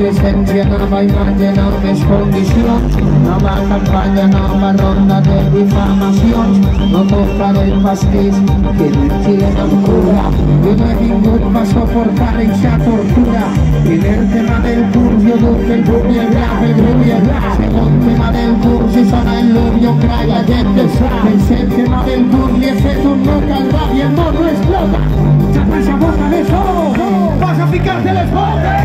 Please hands together, my man, es condición. No Nova campaña, no nova ronda de difamación. No tocaré el pastiz que me tienen cura Yo no hay ningún para soportar esa tortura En el tema del curso, donde el grubiedra, el Según tema del curso, sana el lobio, craya, gente sabe El tema del curso, ese es un local, rabia, no, no explota. Chapa esa boca de solo, vas a picarte la espalda.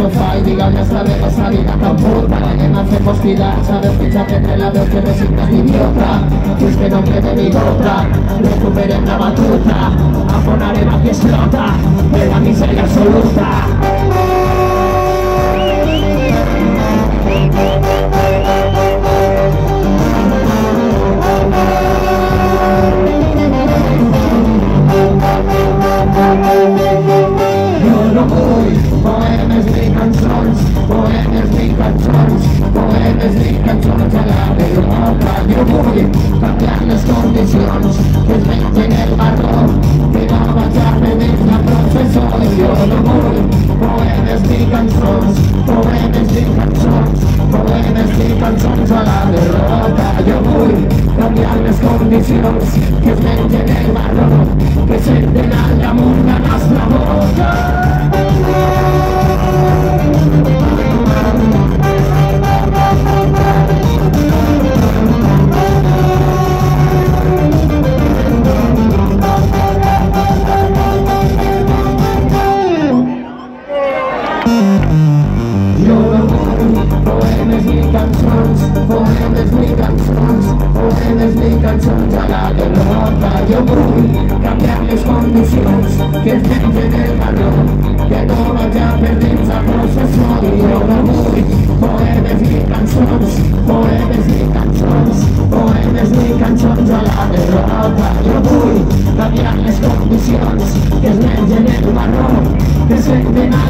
sofá y dígame hasta de pasar y la puta que me hace hostilidad, sabes que ya la veo que me sientas idiota. Y es que no quede mi gota. Recuperen la batuta. Afonaré más que explota de la miseria absoluta. cambiar las condiciones, pues vente en el marrón, de la bacarme de la profesora, yo no voy, poemes ni canciones, poemes ni canciones, poemes ni canciones a la derrota, yo voy, cambiar las condiciones, que pues vente en el se presenten al amor, ganas la boca. cançons a la derrota Jo vull canviar les condicions que estem fent el marró que no vaig a per dins la processó i jo no vull poemes ni cançons poemes ni cançons poemes ni cançons a la derrota Jo vull canviar les condicions que es mengen el marró que es senten a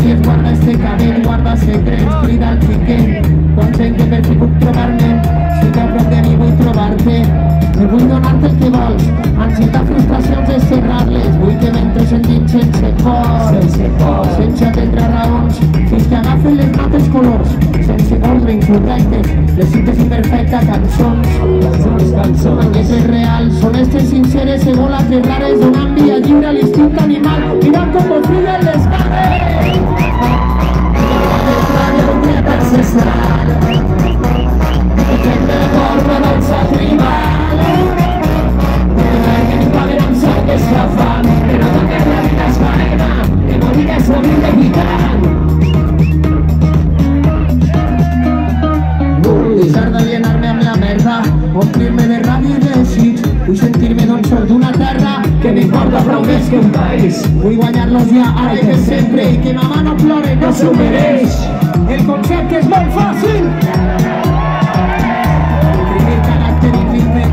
Javier, guarda ese cabell, guarda secrets, crida el xiquet. Quan sento que si puc trobar-me, si que a prop de mi vull trobar-te. No vull donar-te el que vols, ansietat, frustracions, desterrar-les. Vull que mentre sentim sense cor, sense cor, sense atendre raons, fins que agafen les notes colors, sense ordre incorrectes, les cites imperfectes, cançons, cançons, cançons, amb lletres este reals, honestes, sinceres, segoles, rares, donant via lliure a l'instint animal, mirant com ofrida en les cames omplir-me de ràbia i desig. Vull sentir-me d'una terra que m'importa prou més que un país. Vull guanyar-los ja ara i per sempre i que mamà no plore, no s'ho. El concepte és molt fàcil. Imprimir caràcter i ritme,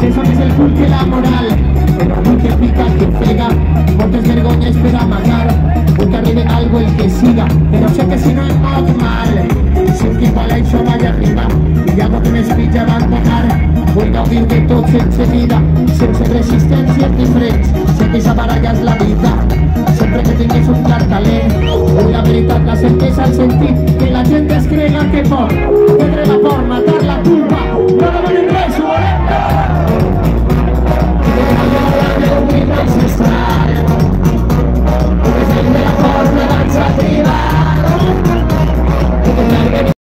que això és el cul que la moral. Però vull que pica, que pega, per amagar. Vull que arribi algo el que siga, però sé que si no em pot mal. Senti qual això vaig arribar i ja no més fills abandonar. Vull gaudir de tot sense vida, sense resistències diferents. Sé que baralla és la vida, sempre que tingués un clar talent. La veritat, la certesa, el sentit, que